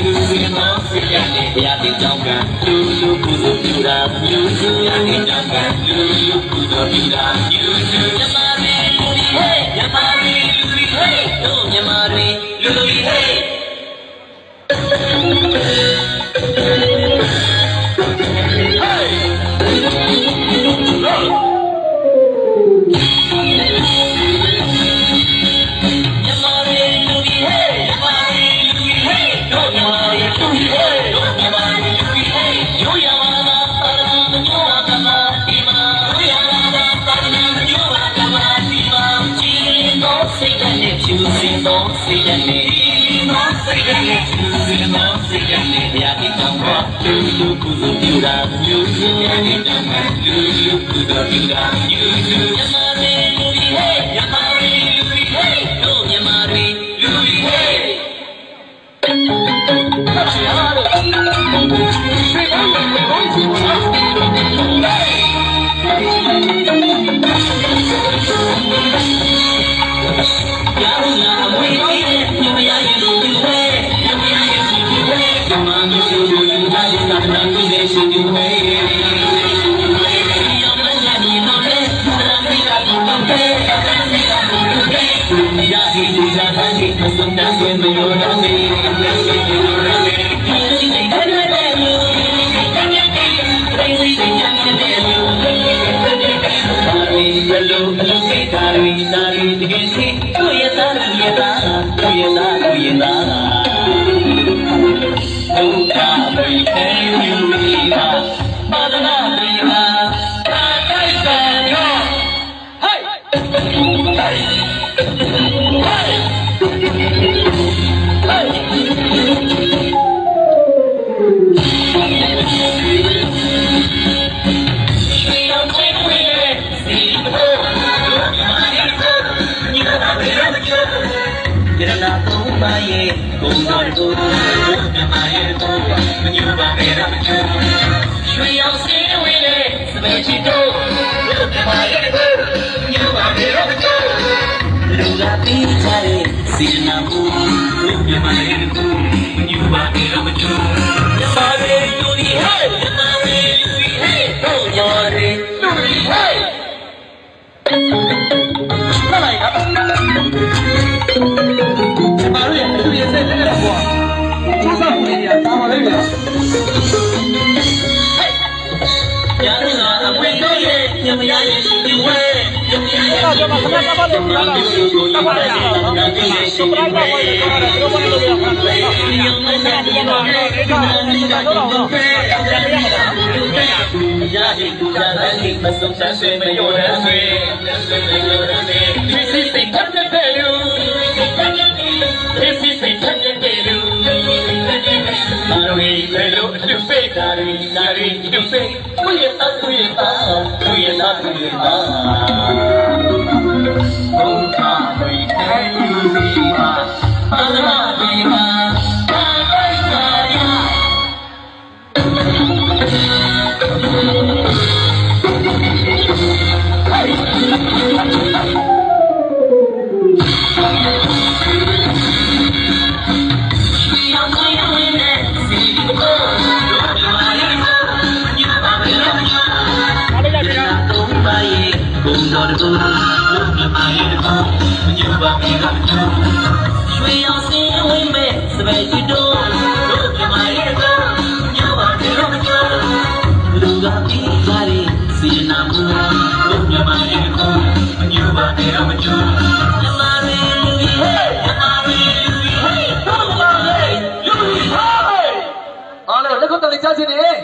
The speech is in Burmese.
် သောစိတ်ဓာတ်နဲ့ဘုရားတင်ကြောင်းကလူလူကုသိုလ်ပြုတာပြုစုရတဲ့ကြောင်းကလူလူကုသိုလ်ပြုတာ င်သောစိတ်ဓာတ်နဲ့သောစိတ်ဓာတ်နဲ့ဖြူစင်သောစိ ဘုံတော့ ရနာသုံးပါရဲ့ဂုံတော်တို့တို့မြမာရီကိုမညူပါဘယ်လိုကြိုးရွှေရောင်စင်းဝင်းနဲ့စပယ်ချီတို့တို့မြမာရီကိုညူပါဘယ်လိုကြိုးလူကပြီးချတဲ့စီနာမူတို့မြမာရီကိုမညူပါဘယ်လိုကြိုးစာရီလူဒီဟဲ့မြမာရီလူဒီဟဲ့တို့ညော်ရီလူဒီဟဲ့လာလိုက်တာမာ ရီလူရဲ့စိတ်နဲ့တော့ကွာကျူးစာမှုတွေကတာပါလေဗျာရာဇနာအဝိတို့ရဲ့ညမရရဲ့ဒီဝဲညမရရဲ့ဒီဝဲဘာလို့ဘာလို့တပါရအောင်ဒီရဲ့ရှိဒီဝဲဘုရားလို့ပြောတာညမရရဲ့ဒီဝဲဒါကတော့တော့ရာဟိတူရာဟိမစုံစမ်းဆွေမယောရဆွေဆွေမယောရဆွေ နာရီအတူပိတ်ကိုရတာကိုရတာကို မရဲ့ကိုညူပါမိကတူရွှေရောင်စင်းဝင်းမဲ့စပယ်တီတို့လူမြမရဲ့ကိုညူပါမိကတူလူကပြီးကြတဲ့စီနာမူလူမြမရဲ့ကိုညူပါမိကတူမြမရဲ့လူရဲ့မြမရဲ့လူရဲ့တို့မြမရဲ့လူရဲ့အားလုံးလက်ခုပ်တော်လေးကြားခြင်းနဲ့